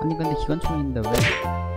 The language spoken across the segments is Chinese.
아니 근데 기관총인데 왜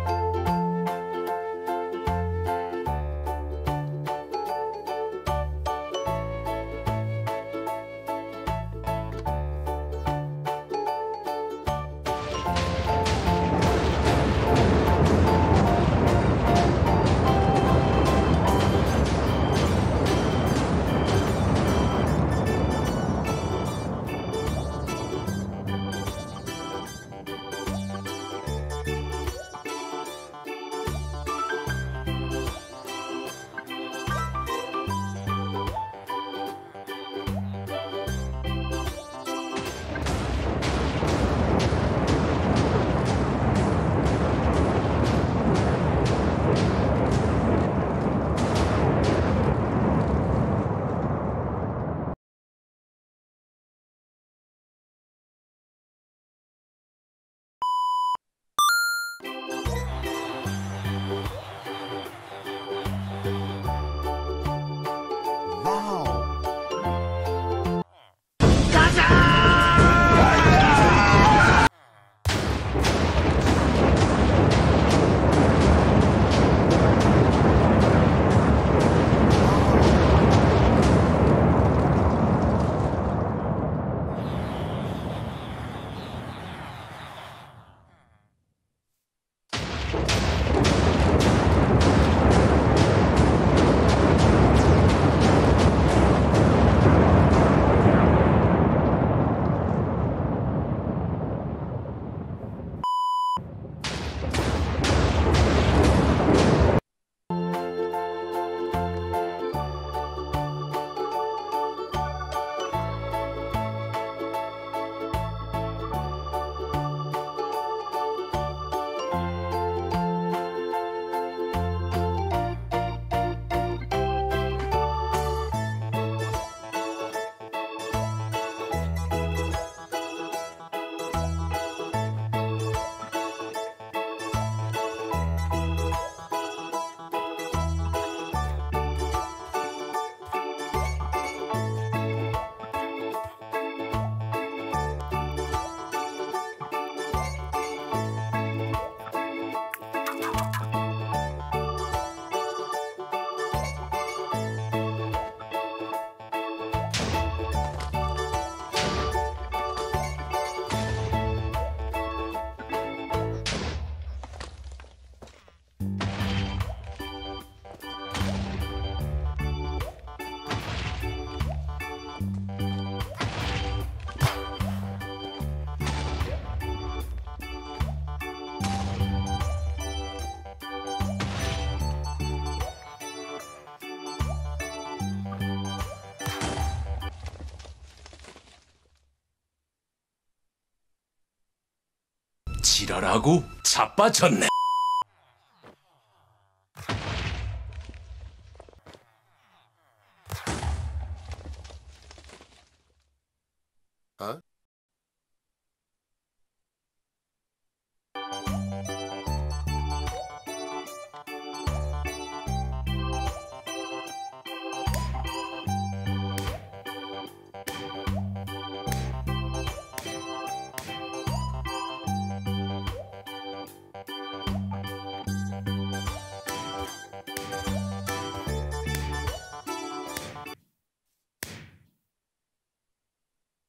지랄하고 자빠졌네.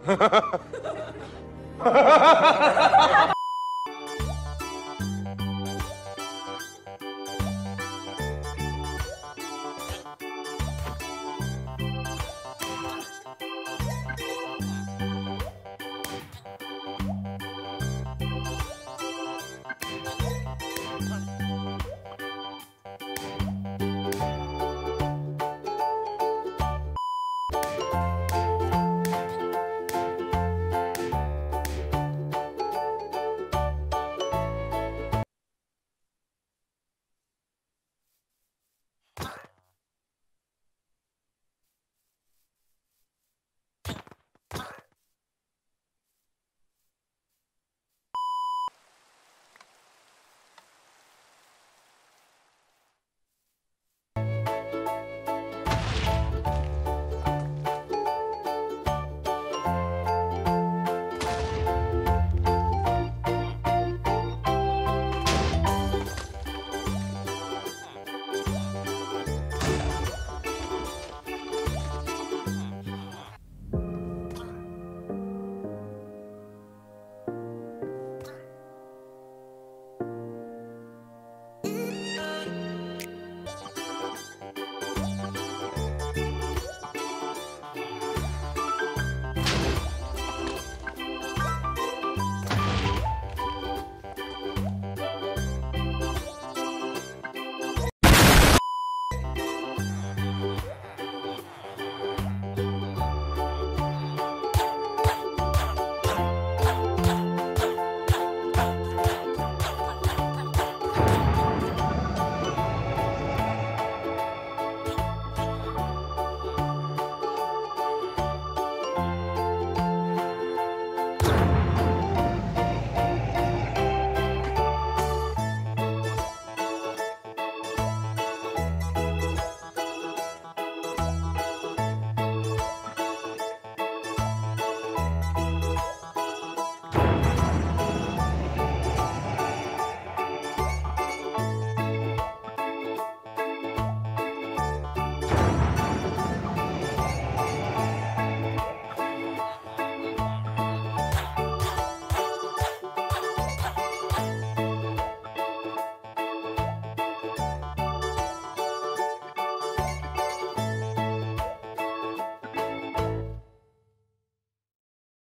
哈哈哈哈哈哈哈哈哈哈